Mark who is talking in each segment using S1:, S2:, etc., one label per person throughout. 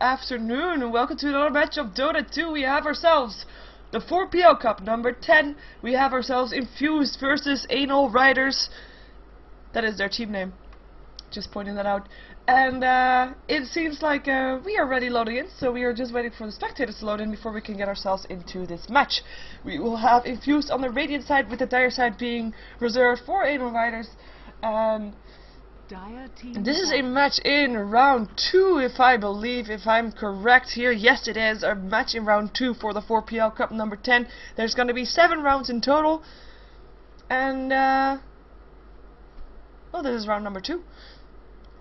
S1: Afternoon and welcome to another match of Dota 2. We have ourselves the 4PL Cup number 10. We have ourselves Infused versus Anal Riders. That is their team name. Just pointing that out. And uh, it seems like uh, we are ready loading in, so we are just waiting for the spectators to load in before we can get ourselves into this match. We will have Infused on the Radiant side with the Dire side being reserved for Anal Riders. And this is a match in round 2, if I believe, if I'm correct here. Yes, it is a match in round 2 for the 4PL Cup number 10. There's going to be 7 rounds in total. And, uh... Oh, this is round number 2.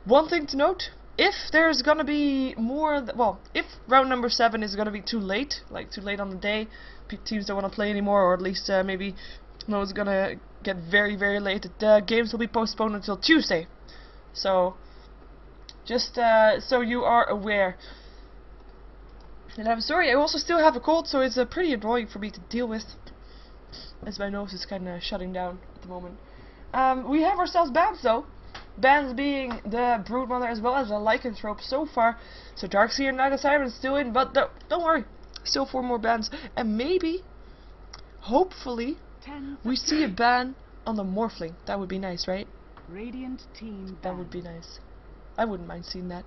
S1: One thing to note, if there's going to be more... well, if round number 7 is going to be too late, like too late on the day, teams don't want to play anymore, or at least uh, maybe no, one's going to get very, very late, the games will be postponed until Tuesday. So, just uh, so you are aware. And I'm sorry, I also still have a cold, so it's uh, pretty annoying for me to deal with. As my nose is kind of shutting down at the moment. Um, we have ourselves bans though. Bans being the Broodmother as well as the Lycanthrope so far. So Darkseer and Naga Siren still in, but don't worry. Still four more bans. And maybe, hopefully, we see a ban on the Morphling. That would be nice, right?
S2: Radiant team.
S1: That would be nice. I wouldn't mind seeing that.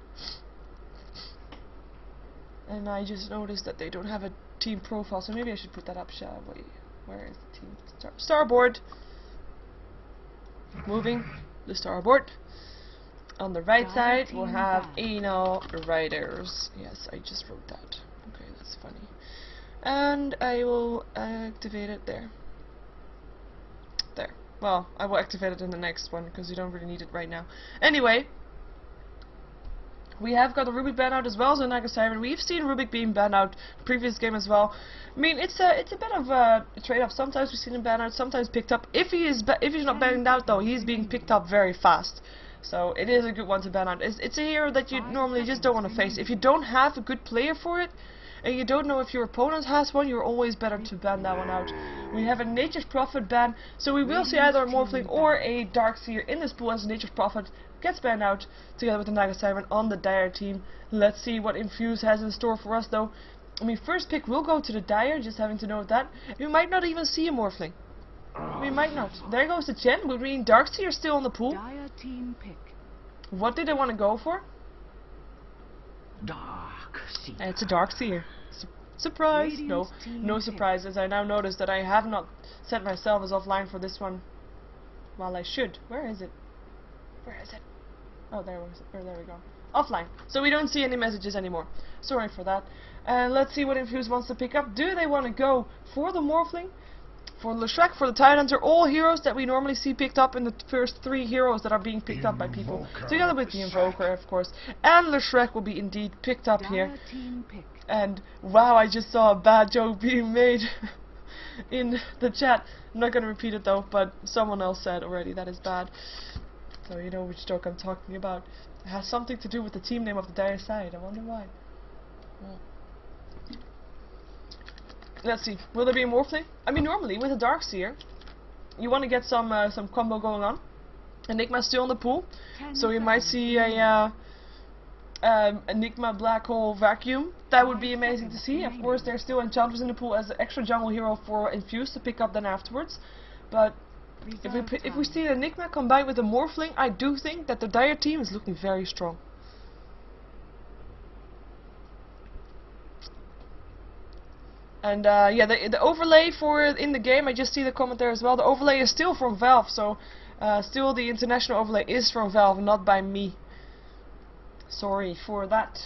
S1: And I just noticed that they don't have a team profile, so maybe I should put that up, shall we? Where is the team? Star starboard! Moving the starboard. On the right side, we'll have anal riders. Yes, I just wrote that. Okay, that's funny. And I will activate it there. Well, I will activate it in the next one, because you don't really need it right now. Anyway, we have got a Rubik ban out as well as Naga Siren. We've seen Rubik being banned out previous game as well. I mean, it's a it's a bit of a trade-off. Sometimes we've seen him banned out, sometimes picked up. If he is if he's not banned out though, he's being picked up very fast. So it is a good one to ban out. It's, it's a hero that you normally just don't want to face. If you don't have a good player for it, and you don't know if your opponent has one, you're always better to ban that one out. We have a Nature's Prophet ban, so we will see either a Morphling or a Darkseer in this pool as Nature's Prophet gets banned out together with the Naga Siren on the Dire team. Let's see what Infuse has in store for us though. I mean, first pick will go to the Dire, just having to note that. We might not even see a Morphling. We might not. There goes the Chen, but we Darkseer still on the pool.
S2: Dire team pick.
S1: What did they want to go for?
S2: Dark Seer.
S1: It's a Darkseer. Su surprise! no, no surprises. I now notice that I have not set myself as offline for this one. While I should. Where is it? Where is it? Oh, there was. Or there we go. Offline. So we don't see any messages anymore. Sorry for that. And uh, let's see what Infuse wants to pick up. Do they want to go for the Morphling? For Leshrac, for the Tidehunter, all heroes that we normally see picked up in the first three heroes that are being picked up by people. Together with the Invoker, of course. And Leshrac will be indeed picked up here. And wow, I just saw a bad joke being made in the chat. I'm not going to repeat it though, but someone else said already that is bad. So you know which joke I'm talking about. It has something to do with the team name of the dire side. I wonder why. Well. Let's see. Will there be a Morphling? I mean, normally with a Darkseer, you want to get some uh, some combo going on. Enigma's still in the pool, so you might see a uh, um, Enigma Black Hole Vacuum. That would be amazing to see. Of course, there's still Enchantress in the pool as an extra jungle hero for Infuse to pick up then afterwards. But if we if we see Enigma combined with a Morphling, I do think that the Dire team is looking very strong. And uh, yeah, the, the overlay for in the game, I just see the comment there as well. The overlay is still from Valve, so uh, still the international overlay is from Valve, not by me. Sorry for that.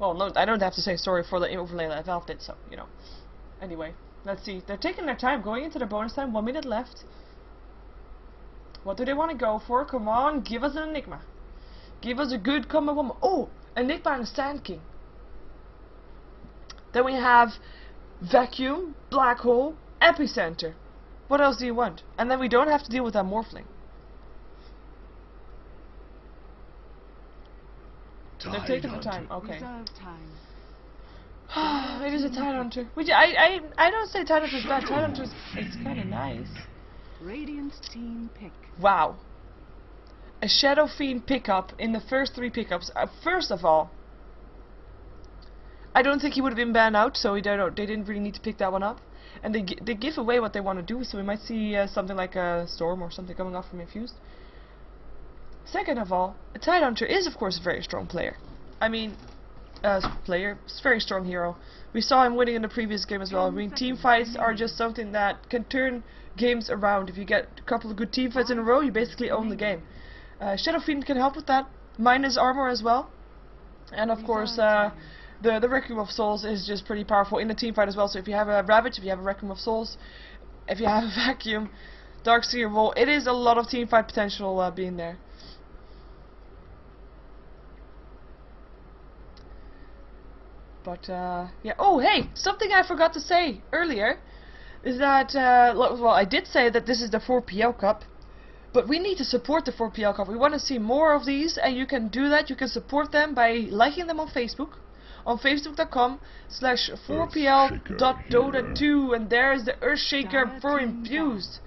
S1: Well, no, I don't have to say sorry for the overlay that Valve did, so, you know. Anyway, let's see. They're taking their time, going into the bonus time, one minute left. What do they want to go for? Come on, give us an Enigma. Give us a good woman. Oh, Enigma and Sand King. Then we have Vacuum, Black Hole, Epicenter. What else do you want? And then we don't have to deal with that Morphling. They're taking the time. Okay. it is a Tidehunter. Which I I I don't say Tidehunter is bad. Tidehunter is it's kind of nice.
S2: Radiant team pick.
S1: Wow. A Shadow Fiend pickup in the first three pickups. Uh, first of all, I don't think he would have been banned out, so they don't. They didn't really need to pick that one up. And they they give away what they want to do, so we might see uh, something like a storm or something coming off from infused. Second of all, a Tidehunter is of course a very strong player. I mean, uh, player, very strong hero. We saw him winning in the previous game as well. I mean, team fights are just something that can turn games around. If you get a couple of good team fights in a row, you basically own the game. Uh, Shadow Fiend can help with that. Minus armor as well. And of course, uh, the the Requiem of Souls is just pretty powerful in the team fight as well. So if you have a Ravage, if you have a Requiem of Souls, if you have a Vacuum, Darkseer Roll, it is a lot of team fight potential uh, being there. But uh, yeah. Oh, hey, something I forgot to say earlier is that uh, well, I did say that this is the 4PL Cup, but we need to support the 4PL Cup. We want to see more of these, and you can do that. You can support them by liking them on Facebook, on facebook.com slash 4pl.dota2, and there is the Earthshaker for infused.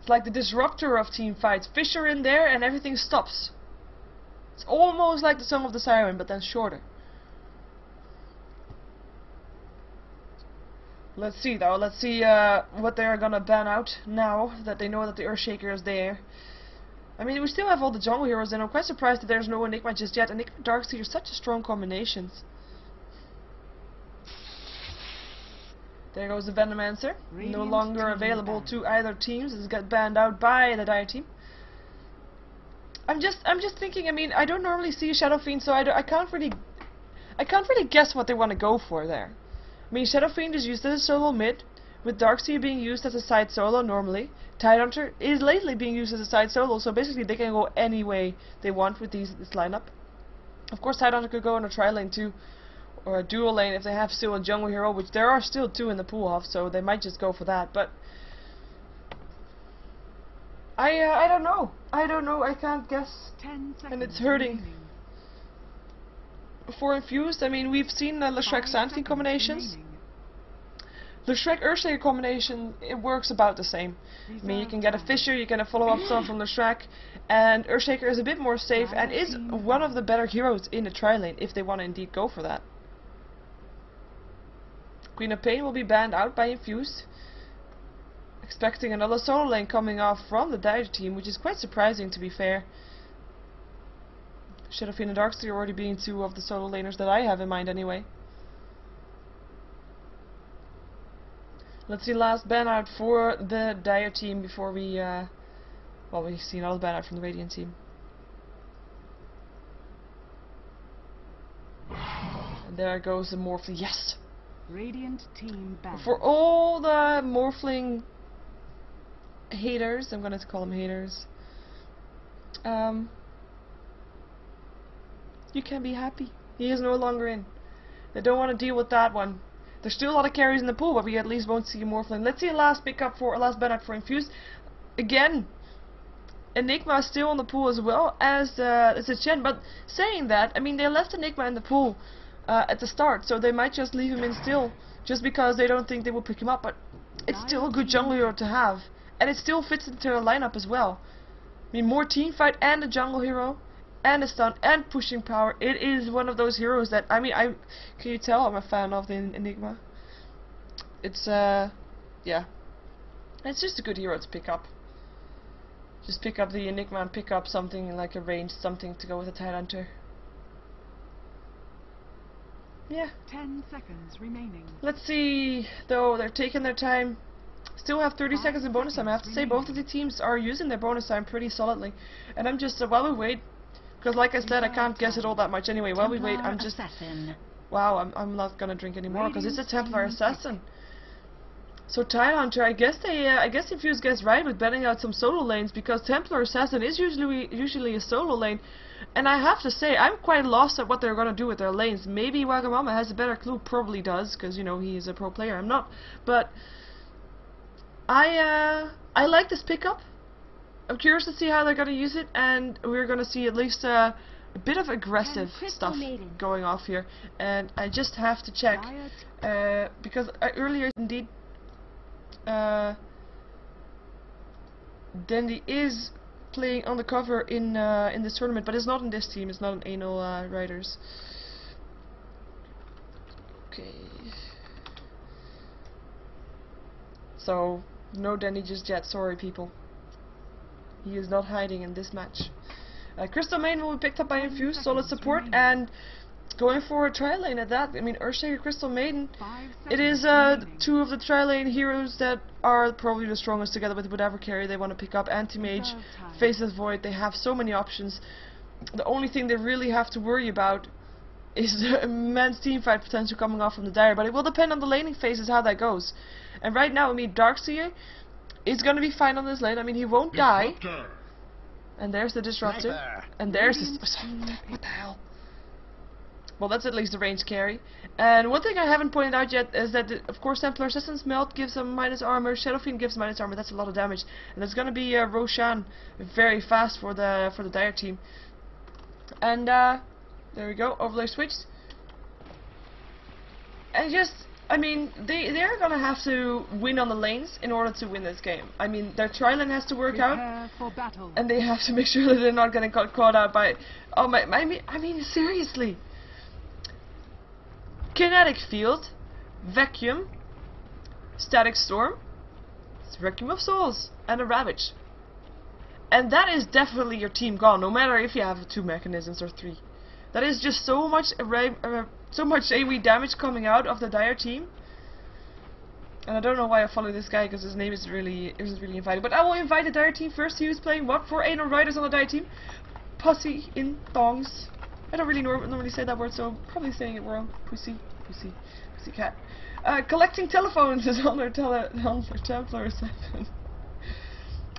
S1: It's like the disruptor of team fights. Fissure in there, and everything stops. It's almost like the Song of the Siren, but then shorter. Let's see though, let's see uh, what they're gonna ban out now that they know that the Earthshaker is there. I mean, we still have all the jungle heroes and I'm quite surprised that there's no Enigma just yet. Enigma Darkseer is such a strong combinations. There goes the Venomancer. No longer available
S2: banned.
S1: to either teams. It's got banned out by the Dire team. I'm just, I'm just thinking. I mean, I don't normally see Shadow Fiend, so I, don't- I can't really, I can't really guess what they want to go for there. I mean, Shadow Fiend is used as a solo mid, with Darkseer being used as a side solo normally. Tidehunter is lately being used as a side solo, so basically they can go any way they want with these this lineup. Of course, Tidehunter could go on a tri lane too, or a dual lane if they have still a jungle hero, which there are still two in the pool of, so they might just go for that. But I uh, I don't know. I don't know. I can't guess.
S2: Ten seconds and
S1: it's hurting.
S2: remaining.
S1: For infused, I mean, we've seen the
S2: Five
S1: Sand combinations.
S2: remaining.
S1: The Leshrac Earthshaker combination, it works about the same. I mean, you can get a Fissure, you can a follow-up storm from the Leshrac, and Earthshaker is a bit more safe and is one of the better heroes in the tri lane if they want to indeed go for that. Queen of Pain will be banned out by Infused. Expecting another solo lane coming off from the Dire team, which is quite surprising to be fair. Shadow Fiend and Darkseer already being two of the solo laners that I have in mind anyway. Let's see last ban out for the Dire team before we, uh, well, we see another ban out from the Radiant team. And there goes the Morphling. Yes!
S2: Radiant team ban.
S1: For all the Morphling haters, I'm gonna call them haters, um, you can be happy. He is no longer in. They don't want to deal with that one. There's still a lot of carries in the pool, but we at least won't see Morphling. Let's see a last pickup for a last ban for Infused. Again, Enigma is still in the pool as well as uh, as a Chen. But saying that, I mean they left Enigma in the pool uh, at the start, so they might just leave him in still, just because they don't think they will pick him up. But it's still a good jungle hero to have, and it still fits into their lineup as well. I mean, more team fight and a jungle hero, and a stun and pushing power. It is one of those heroes that I mean, I can you tell I'm a fan of the Enigma. It's uh, yeah, it's just a good hero to pick up. Just pick up the Enigma and pick up something like a range, something to go with a Tidehunter. Yeah.
S2: Ten seconds remaining.
S1: Let's see, though, they're taking their time. Still have 30
S2: Five
S1: seconds in bonus time. I have to say, both of the teams are using their bonus time pretty solidly. And I'm just, uh, while we wait, because like I said, I can't guess it all that much anyway. While we wait, I'm just,
S2: Assassin.
S1: wow, I'm, I'm not gonna drink anymore because it's a Templar Assassin. So Tidehunter, I guess they, uh, I guess Infuse gets right with betting out some solo lanes because Templar Assassin is usually usually a solo lane, and I have to say I'm quite lost at what they're gonna do with their lanes. Maybe Wagamama has a better clue, probably does, because you know he is a pro player. I'm not, but I uh, I like this pickup. I'm curious to see how they're gonna use it, and we're gonna see at least uh, a bit of aggressive stuff
S3: maiden.
S1: going off here, and I just have to check. Uh, because uh, earlier indeed uh, Dendi is playing undercover in uh, in this tournament, but it's not in this team. It's not in Anal uh, Riders. Okay. So, no Danny just yet, sorry people. He is not hiding in this match. Uh, Crystal Maiden will be picked up by Infused, solid support, and going for a tri lane at that. I mean, Earthshaker, Crystal Maiden. It is uh, two of the tri lane heroes that are probably the strongest together with whatever carry they want to pick up. Anti-Mage. Faceless Void, they have so many options. The only thing they really have to worry about is the immense teamfight potential coming off from the Dire, but it will depend on the laning phases how that goes. And right now, I mean, Darkseer is going to be fine on this lane. I mean, he won't die. And there's the Disruptor. And there's the... What the hell? Well, that's at least the range carry. And one thing I haven't pointed out yet is that, the, of course, Templar Assassin's Melt gives them minus armor, Shadow Fiend gives minus armor, that's a lot of damage. And it's gonna be uh, Roshan very fast for the for the Dire team. And, uh, there we go, overlay switched. And just, I mean, they, they're gonna have to win on the lanes in order to win this game. I mean, their tri-lane has to work out
S2: Prepare for battle.
S1: and they have to make sure that they're not getting caught, caught out by. Oh my! I mean, I mean seriously. Kinetic field, vacuum, static storm, vacuum of souls, and a ravage. And that is definitely your team gone. No matter if you have two mechanisms or three, that is just so much uh, so much AoE damage coming out of the dire team. And I don't know why I follow this guy because his name is really isn't really invited. But I will invite the dire team first. He was playing what for Anal Riders on the dire team? Pussy in thongs. I don't really nor normally say that word, so I'm probably saying it wrong. Pussy, pussy, pussy cat. Uh, collecting telephones is on their tele on their Templar seven.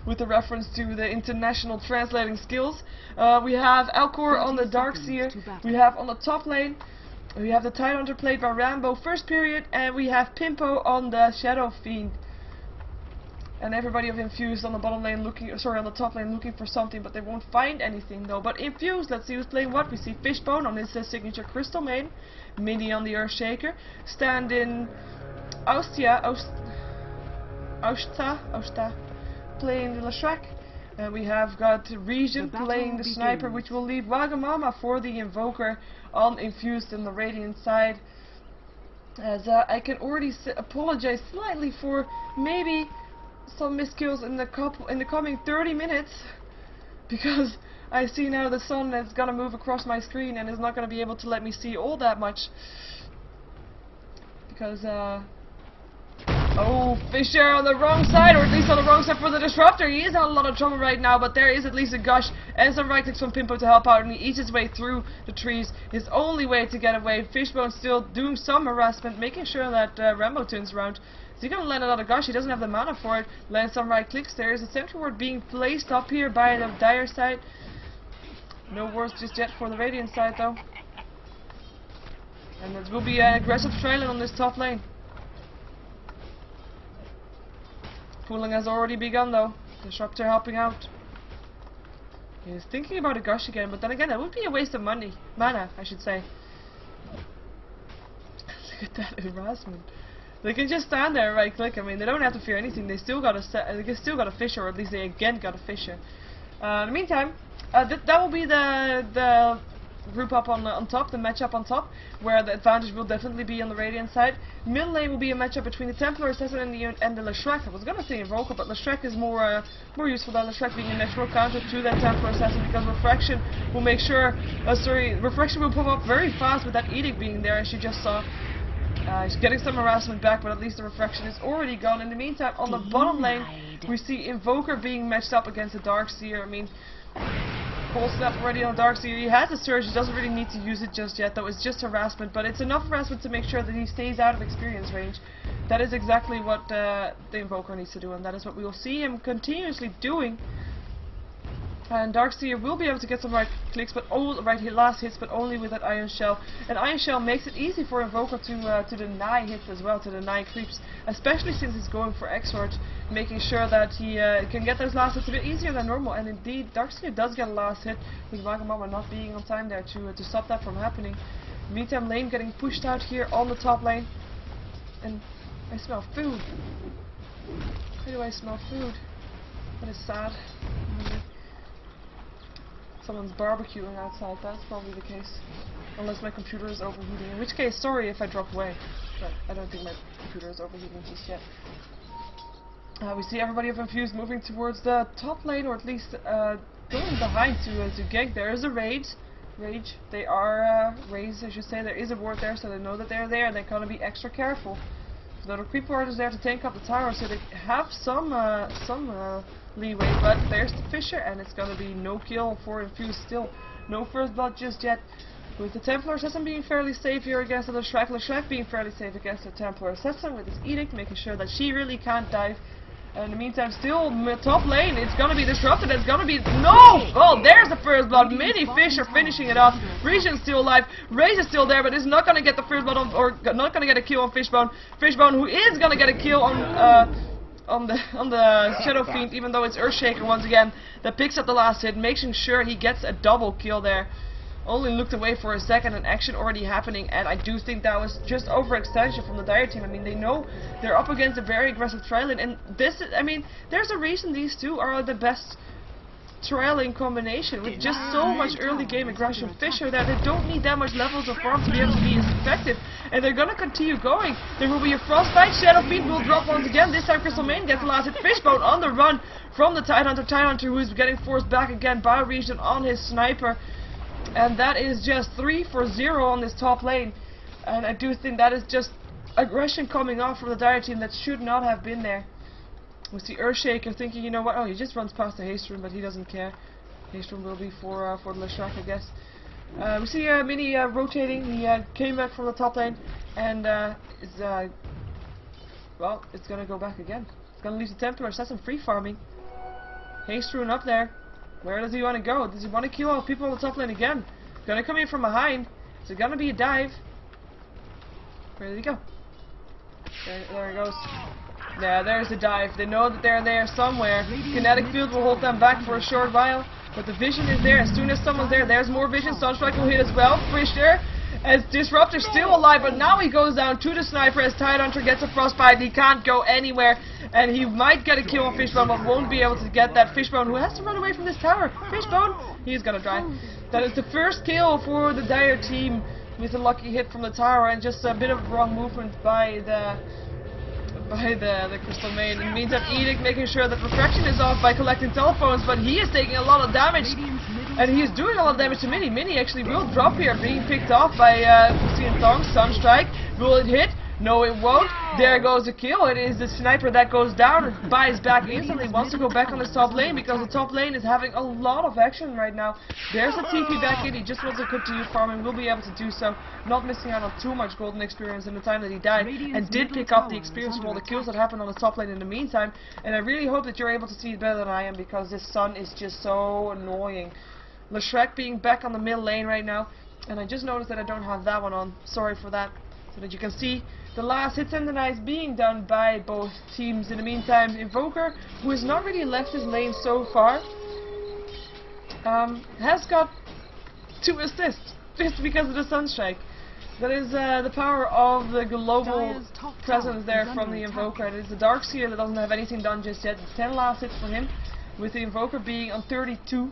S1: With a reference to the international translating skills, uh, we have Alcor on the
S2: 30
S1: Darkseer.
S2: seconds to battle.
S1: We have on the top lane we have the Tidehunter played by Rambo first period, and we have Pimpo on the Shadow Fiend. And everybody of Infused on the bottom lane looking, sorry, on the top lane looking for something, but they won't find anything though. But Infused, let's see who's playing what. We see Fishbone on his uh, signature Crystal Maiden, Mini on the Earthshaker, stand in Austia, Aust Austa, Austa, playing the Leshrac. And we have got Regent playing the Sniper, which will leave Wagamama for the Invoker on Infused in the Radiant side. As uh, I can already s apologize slightly for maybe some miskills in the couple in the coming 30 minutes, because I see now the sun is gonna move across my screen and is not gonna be able to let me see all that much. Because uh, Oh, Fissure on the wrong side, or at least on the wrong side for the Disruptor. He is in a lot of trouble right now, but there is at least a gush and some right clicks from Pimpo to help out, and he eats his way through the trees. His only way to get away. Fishbone still doing some harassment, making sure that uh, Rambo turns around. Is he gonna land another gush? He doesn't have the mana for it. Lands some right clicks. There is a sentry ward being placed up here by the Dire side. No words just yet for the Radiant side, though. And it will be an aggressive trilane on this top lane. Pooling has already begun though. Disruptor helping out. He's thinking about a gush again, but then again, that would be a waste of money. Mana, I should say. Look at that harassment. They can just stand there right click. I mean, they don't have to fear anything. They still got a. They still got a fissure, or at least they again got a fissure. Uh, in the meantime, uh, th that will be the the group up on on top, the matchup on top, where the advantage will definitely be on the Radiant side. Middle lane will be a matchup between the Templar Assassin and the and the Leshrac. I was gonna say Invoker, but Leshrac is more uh, more useful than Leshrac being a natural counter to that Templar Assassin because Refraction will make sure. Uh, sorry, Refraction will pop up very fast with that Edict being there, as you just saw. Uh, he's getting some harassment back, but at least the refraction is already gone. In the meantime, on the bottom lane, we see Invoker being matched up against the Darkseer. I mean, Cold Snap already on Darkseer. He has a Surge, he doesn't really need to use it just yet, though. It's just harassment, but it's enough harassment to make sure that he stays out of experience range. That is exactly what uh, the Invoker needs to do, and that is what we will see him continuously doing. And Darkseer will be able to get some right clicks, but all right hit, last hits, but only with that Iron Shell. And Iron Shell makes it easy for Invoker to uh, to deny hits as well, to deny creeps, especially since he's going for Exort, making sure that he uh, can get those last hits a bit easier than normal. And indeed, Darkseer does get a last hit, with Wagamama not being on time there to uh, to stop that from happening. Meantime, Lane getting pushed out here on the top lane, and I smell food. How do I smell food? That is sad. Someone's barbecuing outside, that's probably the case. Unless my computer is overheating, in which case, sorry if I drop away. But I don't think my computer is overheating just yet. Uh, we see everybody of Infused moving towards the top lane, or at least uh, going behind to, uh, to gank. There is a raid. Rage. They are uh, raised, I should say. There is a ward there, so they know that they're there, and they're gonna be extra careful. The creep ward is there to tank up the tower, so they have some uh, some uh, leeway. But there's the Fissure, and it's gonna be no kill for Infused still. No first blood just yet. With the Templar Assassin being fairly safe here against the Leshrac, Leshrac being fairly safe against the Templar Assassin with his Edict, making sure that she really can't dive. And in the meantime, still top lane, it's gonna be disrupted, it's gonna be... No! Oh, there's the first blood. Mini Fish are finishing it off. Region's still alive. Rage is still there, but is not gonna get the first blood on, or not gonna get a kill on Fishbone. Fishbone, who is gonna get a kill on, uh, on the on the Shadow Fiend, even though it's Earthshaker once again, that picks up the last hit, making sure he gets a double kill there only looked away for a second and action already happening and I do think that was just overextension from the Dire team. I mean they know they're up against a very aggressive Trilane and this is, I mean there's a reason these two are the best Trilane combination with just so much early game aggression Fissure that they don't need that much levels of farm to be able to be as effective. And they're gonna continue going. There will be a Frostbite, Shadow Fiend will drop once again, this time Crystal Maiden gets the last hit, Fishbone on the run from the Tidehunter, Tidehunter who is getting forced back again by Region on his sniper. And that is just 3 for 0 on this top lane. And I do think that is just aggression coming off from the Dire team that should not have been there. We see Earthshaker thinking, you know what, oh, he just runs past the haste rune, but he doesn't care. Haste rune will be for, uh, for Leshrac, I guess. Uh, we see uh, Mini uh, rotating, he uh, came back from the top lane, and uh, is, uh, well, it's gonna go back again. It's gonna leave the Templar Assassin free farming. Haste rune up there. Where does he want to go? Does he want to kill all people on the top lane again? Gonna come in from behind. Is it gonna be a dive? Where did he go? There, there he goes. Yeah, there's the dive. They know that they're there somewhere. Kinetic field will hold them back for a short while. But the vision is there. As soon as someone's there, there's more vision. Sunstrike will hit as well. Fissure as Disruptor still alive, but now he goes down to the sniper as Tidehunter gets a frostbite. He can't go anywhere, and he might get a kill on Fishbone, but won't be able to get that Fishbone, who has to run away from this tower. Fishbone, he's gonna die. That is the first kill for the Dire team with a lucky hit from the tower, and just a bit of wrong movement by the by the, the Crystal Maiden. It means that Edict making sure that Refraction is off by collecting telephones, but he is taking a lot of damage. And he is doing a lot of damage to Mini. Mini actually will drop here, being picked off by uh, and Thong. Sunstrike. Will it hit? No, it won't. There goes the kill. It is the sniper that goes down, buys back instantly, wants to go back on the top lane because the top lane is having a lot of action right now. There's a TP back in. He just wants to continue farming. Will be able to do so, not missing out on too much golden experience in the time that he died, and did pick up the experience from all the kills that happened on the top lane in the meantime. And I really hope that you're able to see it better than I am because this sun is just so annoying. Leshrac being back on the middle lane right now, and I just noticed that I don't have that one on. Sorry for that. So as you can see the last hits and the knives being done by both teams. In the meantime, Invoker, who has not really left his lane so far, um, has got two assists just because of the Sunstrike. That is uh, the power of the global presence there from the Invoker. It is the Darkseer that doesn't have anything done just yet. 10 last hits for him, with the Invoker being on 32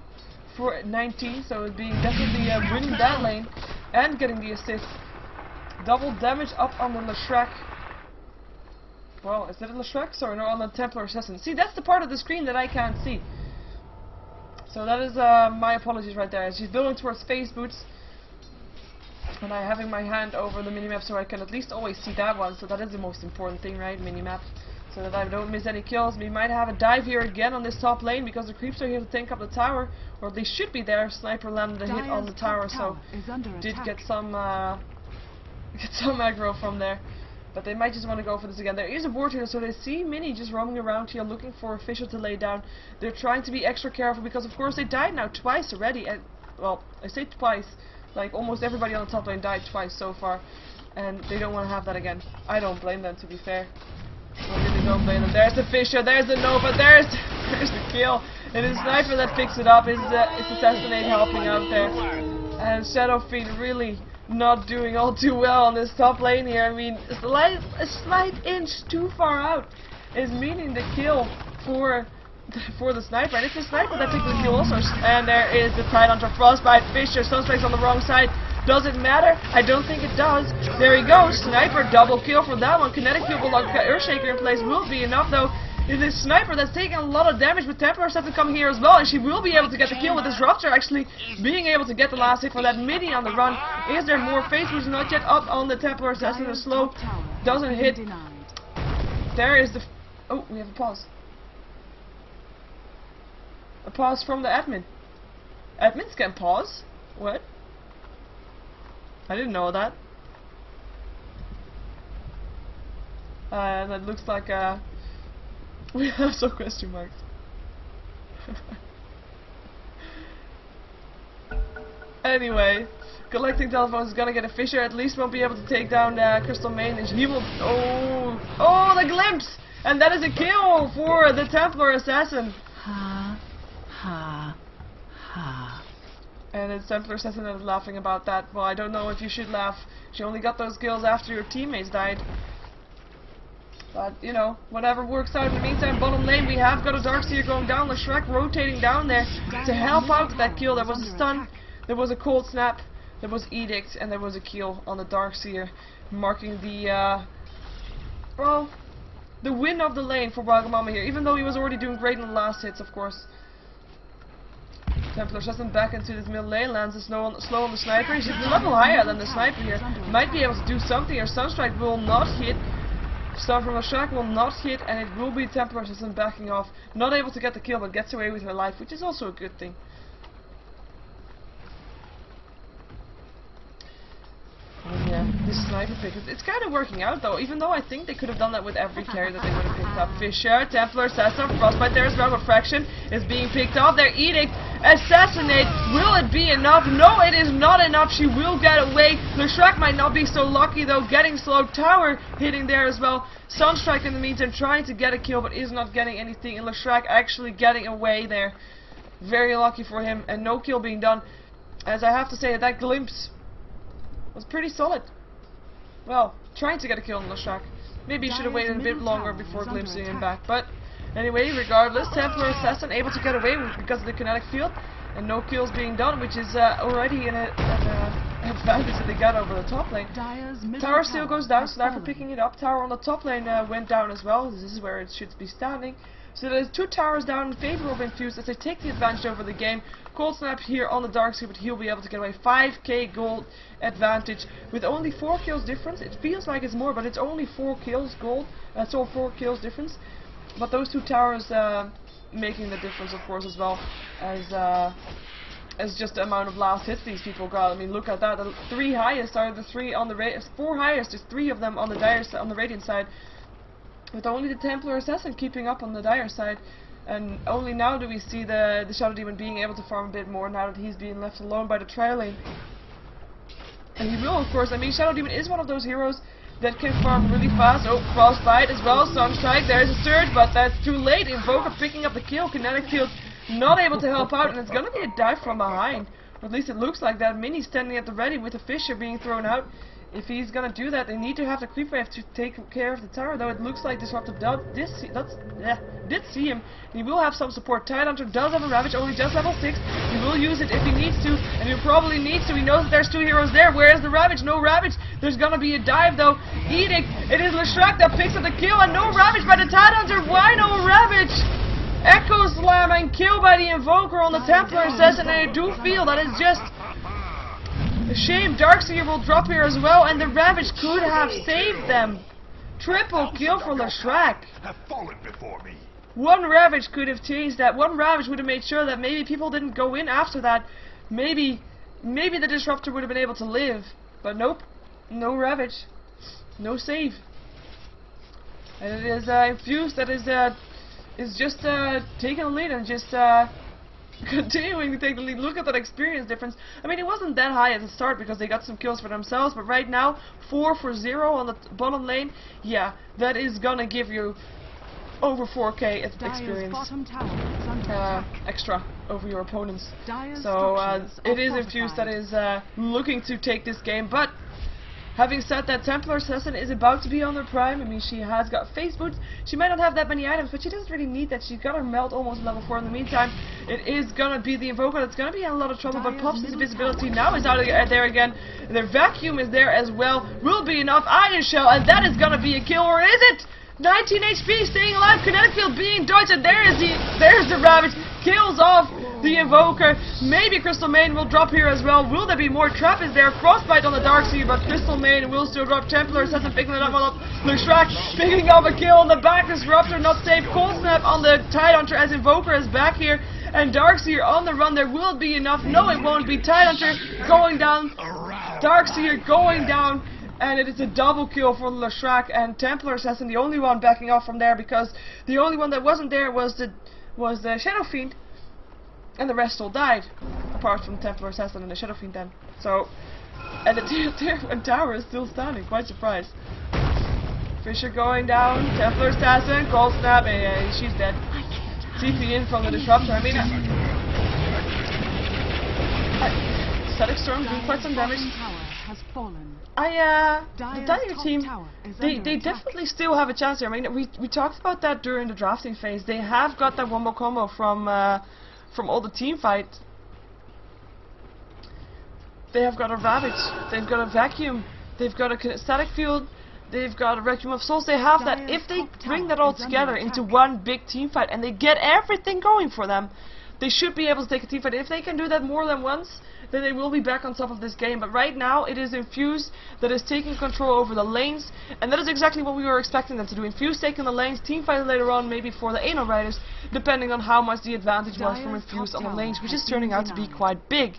S1: for 19, so it being definitely uh, winning that lane and getting the assist. Double damage up on the Leshrac. Well, is it a Leshrac? Sorry, no, on the Templar Assassin. See, that's the part of the screen that I can't see. So that is uh, my apologies right there. She's building towards phase boots. And I'm having my hand over the minimap so I can at least always see that one. So that is the most important thing, right? Minimap so that I don't miss any kills. We might have a dive here again on this top lane because the creeps are here to tank up the tower, or they should be there. Sniper landed a hit on the tower, so did get some uh, get some aggro from there. But they might just want to go for this again. There is a ward here, so they see Mini just roaming around here looking for a to lay down. They're trying to be extra careful because, of course, they died now twice already. And well, I say twice. Like almost everybody on the top lane died twice so far, and they don't want to have that again. I don't blame them, to be fair. I really don't blame them. There's the Fissure, there's the Nova, there's there's the kill. And it's Sniper that picks it up. It's, uh, it's Assassinate helping out there. And Shadow Fiend really not doing all too well on this top lane here. I mean, a slight, a slight inch too far out is meaning the kill for for the sniper, and it's the sniper that takes the kill also. And there is the Tidehunter Frostbite Fissure. Sunstrike's on the wrong side. Does it matter? I don't think it does. There he goes. Sniper double kill for that one. Kinetic will lock Earthshaker in place will be enough though. It is Sniper that's taking a lot of damage, but Templar has to come here as well, and she will be able to get the kill with Disruptor actually being able to get the last hit for that mini on the run. Is there more phase who's not yet up on the Templar Assassin? The slow doesn't hit. There is the. Oh, we have a pause. A pause from the admin. Admins can pause? What? I didn't know that. Uh, that looks like uh, we have some question marks. anyway, collecting telephones is gonna get a Fissure. At least won't be able to take down uh, Crystal Maiden. He will. Oh, oh, the glimpse, and that is a kill for the Templar assassin.
S2: Ha, ha, ha.
S1: And it's Templar assassin is laughing about that. Well, I don't know if you should laugh. She only got those kills after your teammates died. But, you know, whatever works out. In the meantime, bottom lane, we have got a Darkseer going down. The Leshrac rotating down there to help out with that kill. There was a stun, there was a cold snap, there was Edict, and there was a kill on the Darkseer, marking the, uh, well, the win of the lane for Wagamama here, even though he was already doing great in the last hits, of course. Templar Assassin back into this middle lane, lands a slow on, slow on the sniper. He's a level higher than the sniper here. Might be able to do something. Or Sunstrike will not hit. Star from Ashrak will not hit, and it will be Templar Assassin backing off. Not able to get the kill, but gets away with her life, which is also a good thing. Oh, yeah, this sniper pick, it's kind of working out though, even though I think they could have done that with every carry that they would have picked up. Fissure, Templar, Assassin, Frostbite there as well, Refraction is being picked off, their Edict, Assassinate, will it be enough? No, it is not enough, she will get away, Leshrac might not be so lucky though, getting slow, Tower hitting there as well, Sunstrike in the meantime trying to get a kill but is not getting anything, and Leshrac actually getting away there. Very lucky for him, and no kill being done. As I have to say, that glimpse was pretty solid. Well, trying to get a kill on Leshrac. Maybe he should have waited a bit longer before glimpsing him back. But anyway, regardless, Templar Assassin able to get away with, because of the kinetic field and no kills being done, which is uh, already an, an advantage that they got over the top lane. Tower still goes down,
S2: has
S1: Sniper
S2: fallen.
S1: picking it up. Tower on the top lane uh, went down as well. This is where it should be standing. So there's two towers down in favor of Infused as they take the advantage over the game. Cold Snap here on the Dark side, but he'll be able to get away. 5k gold advantage with only 4 kills difference. It feels like it's more, but it's only 4 kills gold. That's all 4 kills difference. But those two towers uh, making the difference, of course, as well as uh, as just the amount of last hits these people got. I mean, look at that. The three highest are the three on the ra- four highest. There's three of them on the dire on the Radiant side, with only the Templar Assassin keeping up on the Dire side. And only now do we see the the Shadow Demon being able to farm a bit more now that he's being left alone by the trilane. And he will, of course. I mean, Shadow Demon is one of those heroes that can farm really fast. Oh, Frostbite as well. Sunstrike. There's a surge, but that's too late. Invoker picking up the kill. Kinetic field not able to help out, and it's gonna be a dive from behind. Or at least it looks like that. Mini standing at the ready with the Fissure being thrown out. If he's gonna do that, they need to have the creep wave to take care of the tower. Though it looks like Disruptive did this see, that's yeah, did see him. He will have some support. Tidehunter does have a Ravage, only just level six. He will use it if he needs to, and he probably needs to. He knows that there's two heroes there. Where's the Ravage? No Ravage. There's gonna be a dive though. Edict. It is Leshrac that picks up the kill, and no Ravage by the Tidehunter. Why no Ravage? Echo Slam and kill by the Invoker on the Templar Assassin, and I do feel that it's just shame. Darkseer will drop here as well, and the Ravage could have saved them. Triple kill for Leshrac.
S3: have fallen before me.
S1: One Ravage could have changed that. One Ravage would have made sure that maybe people didn't go in after that. Maybe, maybe the Disruptor would have been able to live. But nope, no Ravage, no save. And it is uh, Infused that is uh, is just uh, taking the lead and just uh, continuing to take the lead. Look at that experience difference. I mean, it wasn't that high at the start because they got some kills for themselves, but right now, 4 for 0 on the bottom lane, yeah, that is gonna give you over 4k ex- experience
S2: bottom tower is under
S1: uh, extra over your opponents. So uh, it is Infused that is uh, looking to take this game, but Having said that, Templar Assassin is about to be on her prime. I mean, she has got phase boots. She might not have that many items, but she doesn't really need that. She's got her melt almost level 4 in the meantime. It is gonna be the Invoker that's gonna be in a lot of trouble, but Puff's invisibility now is out there again. Their vacuum is there as well. Will be enough Iron Shell, and that is gonna be a kill, or is it? 19 HP, staying alive, kinetic field being dodged, and there is the, there's the Ravage. Kills off the Invoker. Maybe Crystal Maiden will drop here as well. Will there be more? Trap is there. Frostbite on the Darkseer, but Crystal Maiden will still drop. Templar hasn't picking it up on up. Leshrac picking up a kill on the back. Disruptor not safe. Cold Snap on the Tidehunter as Invoker is back here. And Darkseer on the run. There will be enough. No, it won't be. Tidehunter going down. Darkseer going down. And it is a double kill for Leshrac and Templar Assassin, the only one backing off from there because the only one that wasn't there was the was the Shadow Fiend and the rest all died, apart from Templar Assassin and the Shadow Fiend then. So, and the Tier Tower is still standing, quite surprised. Fissure going down, Templar Assassin, Cold Snap, yeah, she's dead. TP in from the Disruptor, I mean, uh, Static Storm doing quite some damage. I, uh, the Dire team, they, they definitely still have a chance here. I mean, we, we talked about that during the drafting phase. They have got that wombo combo from, uh, from all the team fights. They have got a Ravage, they've got a Vacuum, they've got a Static Field, they've got a Vacuum of Souls, they have that. If they bring that all together into one big team fight and they get everything going for them, they should be able to take a team fight. If they can do that more than once, then they will be back on top of this game. But right now, it is Infuse that is taking control over the lanes, and that is exactly what we were expecting them to do. Infuse taking the lanes, team fight later on, maybe for the Anal Riders, depending on how much the advantage was from Infuse on the lanes, which is turning out to be quite big.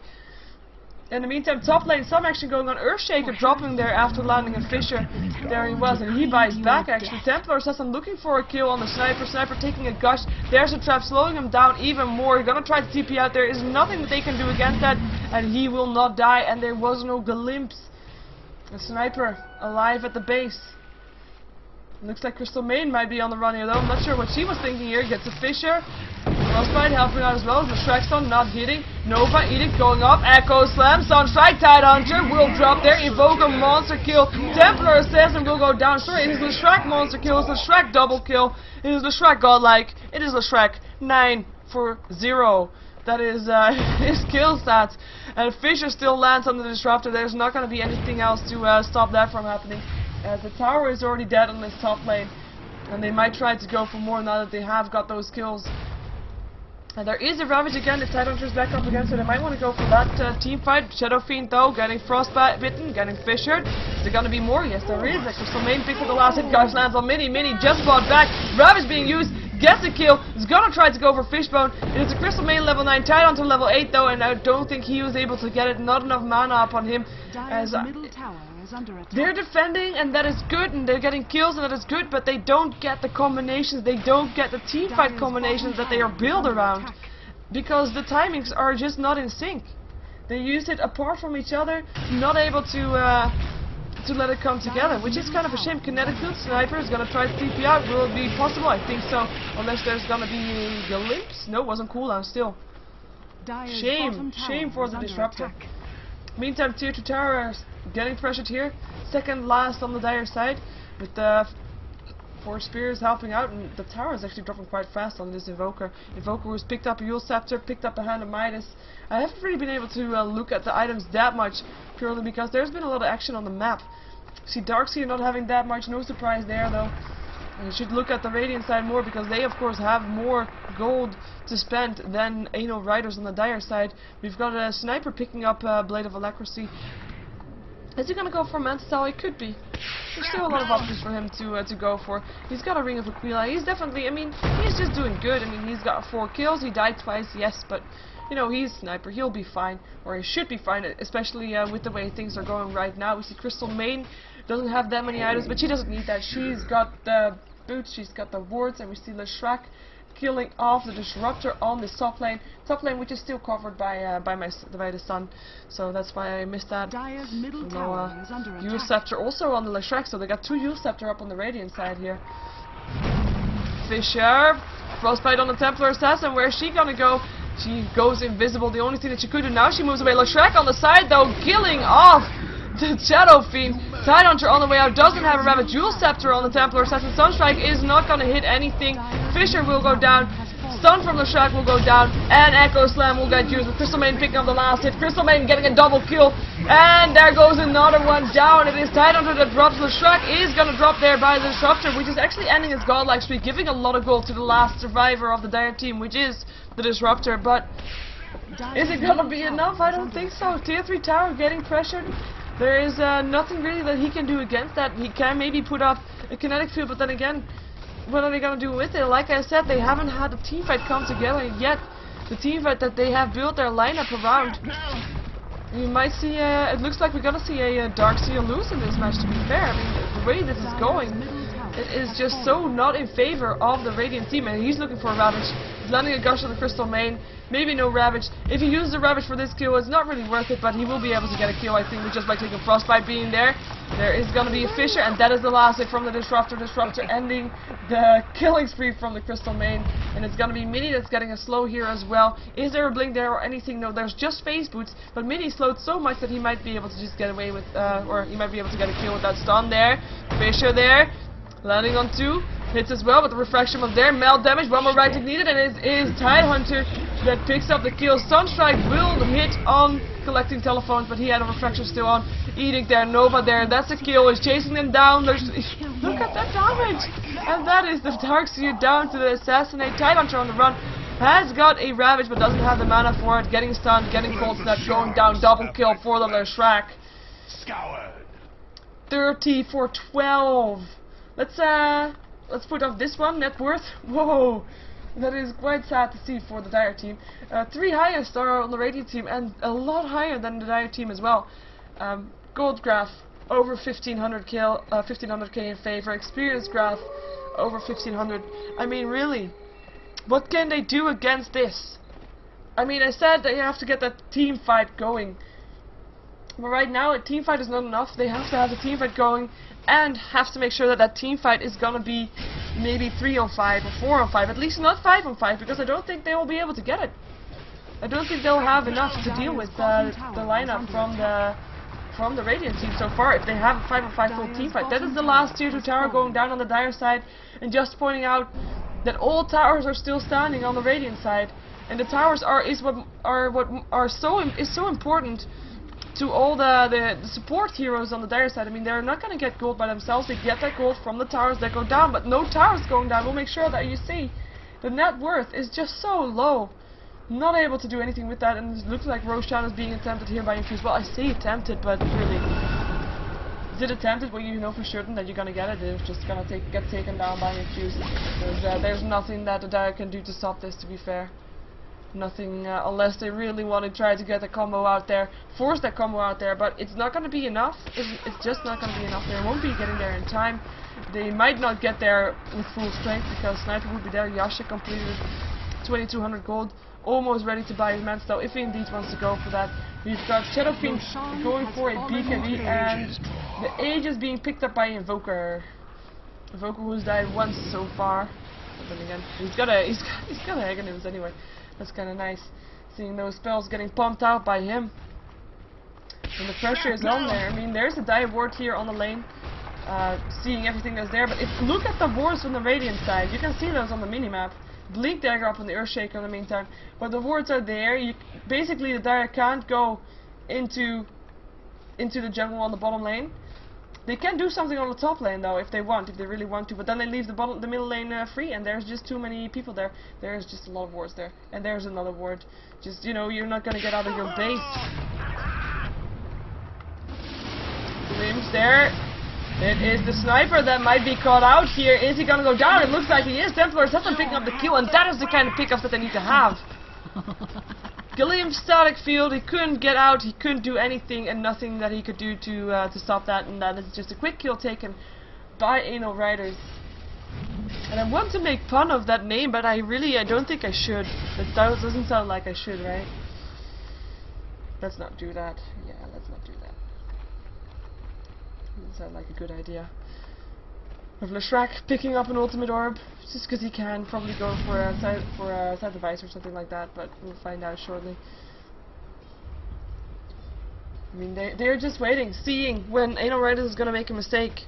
S1: In the meantime, top lane, some action going on. Earthshaker dropping there after landing a Fissure. There he was, and he buys back actually. Templar Assassin looking for a kill on the Sniper. Sniper taking a gush. There's a trap, slowing him down even more. Gonna try to TP out. There is nothing that they can do against that, and he will not die, and there was no glimpse. The Sniper alive at the base. Looks like Crystal Maiden might be on the run here though. I'm not sure what she was thinking here. Gets a Fissure. Frostbite helping out as well. as The Leshrac not hitting. Nova Edict going off. Echo Slam. Sunstrike Tidehunter will drop there. Evoke a monster kill. Templar Assassin will go down. Sorry, it is the Leshrac monster kill. It's the Leshrac double kill. It is the Leshrac godlike. It is the Leshrac 9 for 0. That is uh, his kill stats. And Fissure still lands on the Disruptor. There's not going to be anything else to uh, stop that from happening as the tower is already dead on this top lane. And they might try to go for more now that they have got those kills. And there is a Ravage again, the Tidehunter's back up again, so they might want to go for that uh, team fight. Shadow Fiend though, getting Frostbite bitten, getting fissured. Is there gonna be more? Yes, there is. A Crystal Maiden pick up the last hit, guys lands on Mini, Mini just brought back. Ravage being used, gets a kill, is gonna try to go for Fishbone. It is a Crystal Maiden level 9, Tidehunter level 8 though, and I don't think he was able to get it. Not enough mana upon him. As, uh, they're defending, and that is good, and they're getting kills, and that is good, but they don't get the combinations, they don't get the team fight combinations that they are built around. Because the timings are just not in sync. They use it apart from each other, not able to uh, to let it come together, which is kind of a shame. Kinetic Field Sniper is gonna try to TP out. Will it be possible? I think so. Unless there's gonna be a glimpse. No, it wasn't cooldown still. Shame. Shame for the Disruptor. Attack. Meantime, tier 2 tower getting pressured here. Second last on the dire side, with the four spears helping out, and the tower is actually dropping quite fast on this Invoker. Invoker was picked up a Eul Scepter, picked up a Hand of Midas. I haven't really been able to uh, look at the items that much, purely because there's been a lot of action on the map. See Darkseer not having that much, no surprise there though. You should look at the Radiant side more because they of course have more gold to spend than Anal Riders on the Dire side. We've got a Sniper picking up uh, Blade of Alacrity. Is he gonna go for Manta Style? It could be. There's still a lot of options for him to uh, to go for. He's got a Ring of Aquila. He's definitely, I mean, he's just doing good. I mean, he's got four kills. He died twice, yes, but you know, he's a sniper. He'll be fine, or he should be fine, especially uh, with the way things are going right now. We see Crystal Maiden doesn't have that many items, but she doesn't need that. She's got the boots, she's got the wards, and we see Leshrac killing off the disruptor on the top lane. Top lane which is still covered by uh, by my by the sun. So that's why I missed that.
S2: Dire's middle tower uh, is under
S1: Scepter also on the Leshrac, so they got two Eul Scepter up on the Radiant side here. Fissure, Frostbite on the Templar Assassin, where's she gonna go? She goes invisible, the only thing that she could do now, she moves away. Leshrac on the side though, killing off Shadow Fiend. Tidehunter on the way out doesn't have a Ravage. Eul Scepter on the Templar Assassin. Sunstrike is not going to hit anything. Fissure will go down. Stun from Leshrac will go down, and Echo Slam will get used with Crystal Maiden picking up the last hit. Crystal Maiden getting a double kill, and there goes another one down. It is Tidehunter that drops. Leshrac is going to drop there by the Disruptor, which is actually ending his godlike streak, giving a lot of gold to the last survivor of the Dire team, which is the Disruptor. But is it going to be enough? I don't think so. Tier 3 tower getting pressured. There is uh, nothing really that he can do against that. He can maybe put up a kinetic field, but then again, what are they going to do with it? Like I said, they haven't had a team fight come together yet. The team fight that they have built their lineup around. You might see, uh, it looks like we're going to see a uh, Dark Seal lose in this match, to be fair. I mean, the way this is going, is just so not in favor of the Radiant team, and he's looking for a Ravage. He's landing a Gush on the Crystal Maiden. Maybe no Ravage. If he uses the Ravage for this kill, it's not really worth it, but he will be able to get a kill, I think, just by taking Frostbite being there. There is going to be a Fissure, and that is the last hit from the Disruptor. Disruptor ending the killing spree from the Crystal Maiden. And it's going to be Mini that's getting a slow here as well. Is there a blink there or anything? No, there's just phase boots, but Mini slowed so much that he might be able to just get away with, uh, or he might be able to get a kill with that stun there. Fissure there, landing on two. Hits as well, but the refraction was there. Melt damage, one more right click needed, and it is Tidehunter that picks up the kill. Sunstrike will hit on collecting telephones, but he had a refraction still on. Edict there, Nova there, that's a kill. He's chasing them down. There's, look at that damage! And that is the Darkseer down to the Assassinate. Tidehunter on the run. Has got a Ravage, but doesn't have the mana for it. Getting stunned, getting cold snap, going down. Double kill for the Leshrac.
S3: Scoured.
S1: 30 for 12. Let's, uh, let's put off this one, net worth. Whoa! That is quite sad to see for the Dire team. Uh, three highest are on the Radiant team, and a lot higher than the Dire team as well. Um, Gold Graph, over 1500 kill, uh, 1500k in favor. Experience Graph, over 1500. I mean, really, what can they do against this? I mean, I said that you have to get that team fight going. But right now, a team fight is not enough. They have to have a team fight going and have to make sure that that team fight is gonna be maybe 3 on 5 or 4 on 5, at least not 5 on 5, because I don't think they will be able to get it. I don't think they'll have enough to deal with uh, the lineup from the from the Radiant team so far if they have a 5 on 5 full team fight. That is the last tier 2 tower going down on the Dire side, and just pointing out that all towers are still standing on the Radiant side, and the towers are is what are what are so is so important to all the, the, the, support heroes on the dire side. I mean, they're not going to get gold by themselves. They get that gold from the towers that go down, but no towers going down. We'll make sure that you see the net worth is just so low. Not able to do anything with that, and it looks like Roshan is being attempted here by Infuse. Well, I say attempted, but really, is it attempted Well, you know for certain that you're going to get it? It's just going to take, get taken down by Infuse. There's, uh, there's nothing that the dire can do to stop this, to be fair. Nothing, uh, unless they really want to try to get a combo out there, force that combo out there, but it's not going to be enough. It's, it's just not going to be enough. They won't be getting there in time. They might not get there with full strength because Sniper would be there. Yasha completed 2200 gold, almost ready to buy his Manta if he indeed wants to go for that. We've got Shadow Fiend going for a BKB and the Aegis being picked up by Invoker. Invoker who's died once so far. But then again, he's got a he's got, he's got a Aghanim's anyway. That's kind of nice, seeing those spells getting pumped out by him. And the pressure is on there. I mean, there's a dire ward here on the lane, uh, seeing everything that's there. But if look at the wards from the Radiant side, you can see those on the minimap. Blink Dagger up on the Earthshaker in the meantime. But the wards are there. You basically the dire can't go into into the jungle on the bottom lane. They can do something on the top lane though if they want, if they really want to, but then they leave the bottom, the middle lane uh, free, and there's just too many people there. There's just a lot of wards there, and there's another ward. Just you know, you're not gonna get out of your base. Limbs there. It is the sniper that might be caught out here. Is he gonna go down? It looks like he is. Templar Assassin picking up the kill, and that is the kind of pickups that they need to have. Gilliam static field, he couldn't get out, he couldn't do anything, and nothing that he could do to uh, to stop that, and that is just a quick kill taken by Anal Riders. And I want to make fun of that name, but I really, I don't think I should. That doesn't sound like I should, right? Let's not do that. Yeah, let's not do that. Doesn't sound like a good idea. With Leshrac picking up an ultimate orb, just because he can, probably go for a side for a Scythe of Vyse or something like that, but we'll find out shortly. I mean, they, they're just waiting, seeing when Anal Riders is gonna make a mistake.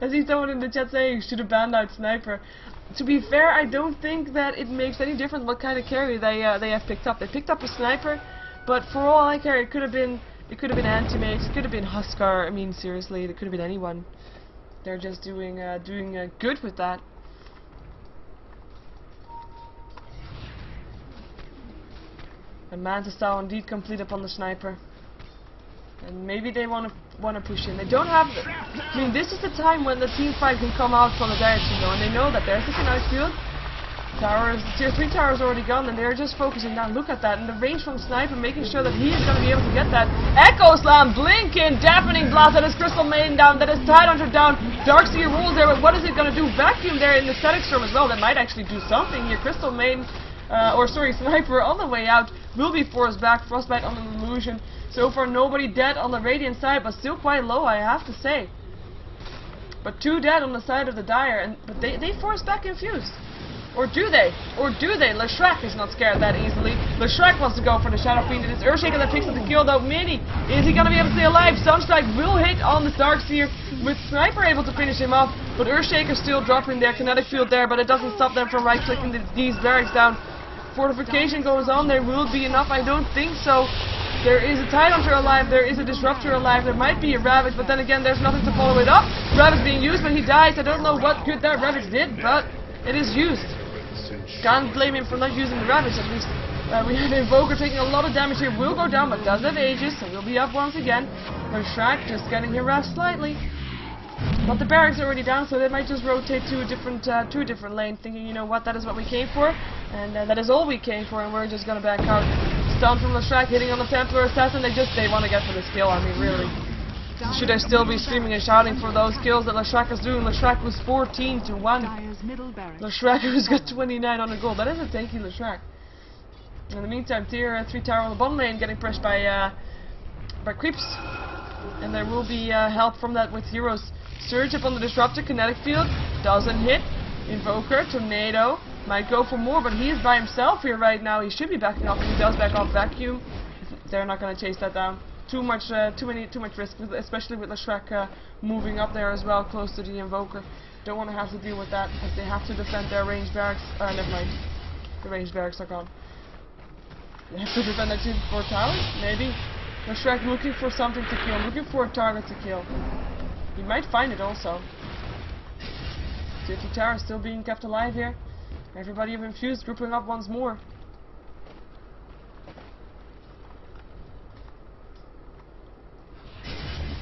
S1: I see someone in the chat saying, should have banned out Sniper. To be fair, I don't think that it makes any difference what kind of carry they uh, they have picked up. They picked up a Sniper, but for all I care, it could have been it could have been Anti-Mage, it could have been Huskar. I mean, seriously, it could have been anyone. They're just doing uh, doing uh, good with that. And Manta Style indeed complete upon the sniper. And maybe they want to want to push in. They don't have. The, I mean, this is the time when the team fight can come out from the direction, though, and they know that there's the kinetic field. Towers, tier 3 tower is already gone, and they're just focusing down. Look at that, and the range from Sniper, making sure that he is going to be able to get that. Echo Slam, blinking, deafening blast, that is Crystal Maiden down, that is Tidehunter down. Darkseer rules there, but what is it going to do? Vacuum there in the static storm as well, that might actually do something here. Crystal Maiden, uh, or sorry, Sniper on the way out, will be forced back. Frostbite on an illusion. So far, nobody dead on the Radiant side, but still quite low, I have to say. But two dead on the side of the Dire, and but they, they force back Infused. Or do they? Or do they? Leshrac is not scared that easily. Leshrac wants to go for the Shadow Fiend. It is Earthshaker that picks up the kill though. Mini, is he gonna be able to stay alive? Sunstrike will hit on the Darkseer with Sniper able to finish him off. But Earthshaker still dropping their kinetic field there, but it doesn't stop them from right-clicking the, these barracks down. Fortification goes on, there will be enough, I don't think so. There is a Tidehunter alive, there is a Disruptor alive, there might be a Ravage, but then again there's nothing to follow it up. Ravage being used, but he dies. I don't know what good that Ravage did, but it is used. Can't blame him for not using the Ravage at least. Uh, we have Invoker taking a lot of damage here, will go down, but does have Aegis, so we'll be up once again. Leshrac just getting harassed slightly. But the barracks are already down, so they might just rotate to a different uh, to a different lane, thinking, you know what, that is what we came for, and uh, that is all we came for, and we're just gonna back out. Stun from Leshrac, hitting on the Templar Assassin, they just, they want to get for this kill, I mean, really. Should I still be screaming and shouting for those kills that Leshrac is doing? Leshrac was 14 to 1.
S2: Dire's middle barracks.
S1: Leshrac who's got 29 on the goal. That is a tanky Leshrac. In the meantime, tier uh, 3 tower on the bottom lane getting pressed by uh, by creeps. And there will be uh, help from that with heroes. Surge up on the disruptor, kinetic field, doesn't hit. Invoker, tornado, might go for more, but he is by himself here right now. He should be backing off, he does back off vacuum. They're not going to chase that down. Too much, uh, too many, too much risk, especially with Leshrac uh, moving up there as well, close to the Invoker. Don't want to have to deal with that, because they have to defend their range barracks. Uh, never mind. The range barracks are gone. They have to defend their two four towers? Maybe. Leshrac looking for something to kill, looking for a target to kill. He might find it also. City Tower still being kept alive here. Everybody of Infused grouping up once more.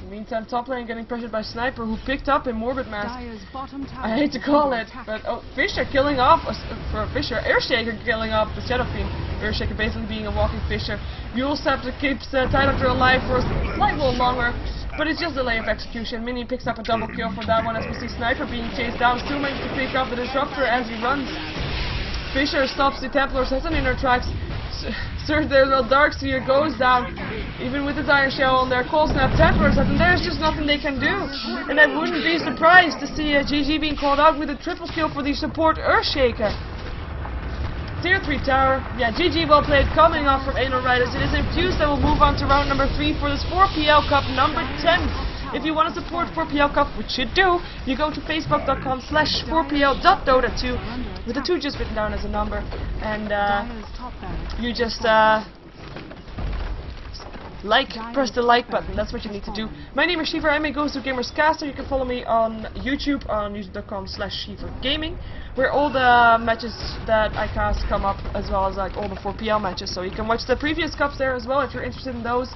S1: In the meantime, top lane getting pressured by Sniper, who picked up a Morbid Mask.
S2: Dire's bottom tower.
S1: I hate to call it, but oh, Fissure killing off uh, for Fissure, Earthshaker killing off the Shadow Fiend. Earthshaker basically being a walking Fissure. Eul Scepter keeps uh, Tidehunter alive for a slight little longer, but it's just a delay of execution. Mini picks up a double kill for that one as we see Sniper being chased down, still managing to pick up the Disruptor as he runs. Fissure stops the Templar Assassin in her tracks. S- Sir, their little Darkseer goes down, even with the Iron Shell on their cold snap Templar Assassin. There's just nothing they can do. And I wouldn't be surprised to see uh, GG being called out with a triple kill for the support Earthshaker. Tier 3 tower. Yeah, GG well played coming off from Anal Riders. It is infused that will move on to round number 3 for this 4PL Cup number 10. If you want to support 4PL Cup, which you do, you go to facebook.com slash 4PL.dota2 with the 2 just written down as a number. And uh, you just uh, like, press the like button. That's what you need to do. My name is Sheever. I'm a Ghost of Gamers caster. You can follow me on YouTube on youtube.com slash Gaming, where all the matches that I cast come up, as well as like all the 4PL matches. So you can watch the previous cups there as well if you're interested in those.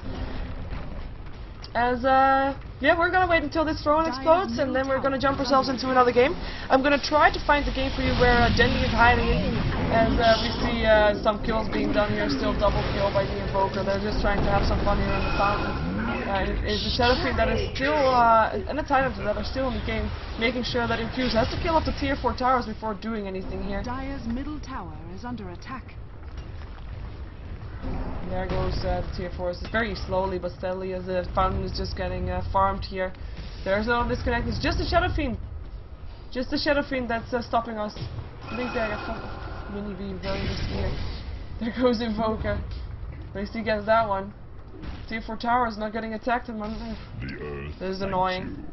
S1: As uh, yeah, we're gonna wait until this throne explodes, and then we're gonna jump ourselves into another game. I'm gonna try to find the game for you where uh, Dendi is hiding in, as uh, we see uh, some kills being done here. Still double kill by the Invoker. They're just trying to have some fun here in the fountain. Uh, is the Shadow Fiend that is still, uh, and the Tidehunter that are still in the game, making sure that Infuse has to kill up the tier 4 towers before doing anything here.
S2: Dire's middle tower is under attack.
S1: There goes uh, the tier 4. It's very slowly but steadily as the fountain is just getting uh, farmed here. There's no disconnect. It's just the Shadow Fiend. Just the Shadow Fiend that's uh, stopping us. I think they got Mini being very risky here. There goes Invoker. At least he gets that one. Tier 4 tower is not getting attacked in one.
S3: The
S1: This is annoying.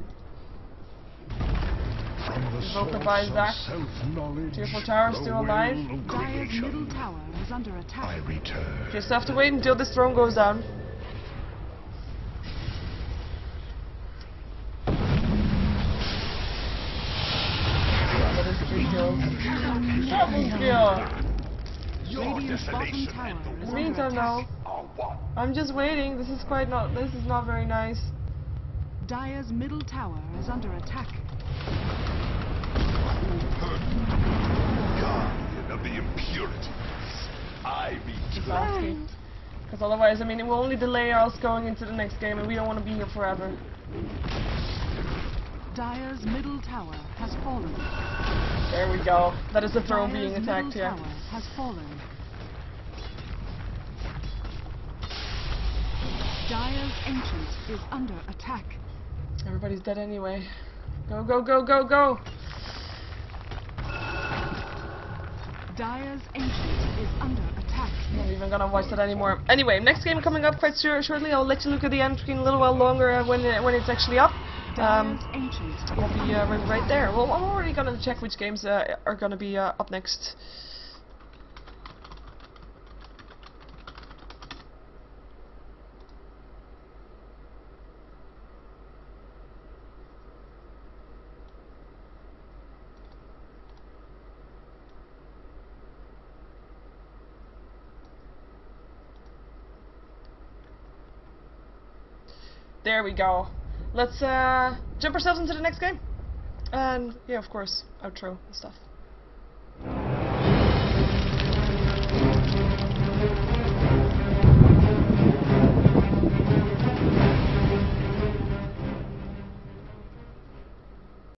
S3: You. From the
S1: Invoked
S3: source
S1: by
S3: of
S1: Zac.
S3: self-knowledge,
S1: Tier four tower still alive.
S3: well of
S2: middle tower is under
S3: I
S2: attack.
S3: return.
S1: Just have to wait until this throne goes down. Yeah, three kills. Double kill!
S3: Your
S2: Radiant's bottom
S3: desolation
S2: tower
S3: and
S2: is
S3: the
S1: Meantime
S2: attack.
S1: now,
S3: are one.
S1: I'm just waiting. This is quite not. This is not very nice.
S2: Dire's middle tower is under attack.
S3: Guardian of the impurities, I return.
S1: Because otherwise, I mean, it will only delay us going into the next game, and we don't want to be here forever.
S2: Dire's middle tower has fallen.
S1: There we go. That is the throne
S2: Dire's
S1: being attacked
S2: middle
S1: here.
S2: tower has fallen. Dire's ancient is under attack.
S1: Everybody's dead anyway. Go, go, go, go, go!
S2: Dire's ancient is under attack.
S1: I'm not even gonna watch that anymore. Anyway, next game coming up quite sure, shortly. I'll let you look at the end screen a little while longer uh, when it, when it's actually up. Um,
S2: ancient
S1: will be uh, right, right there. Well, I'm already gonna check which games uh, are gonna be uh, up next. There we go. Let's uh, jump ourselves into the next game. And yeah, of course, outro and stuff.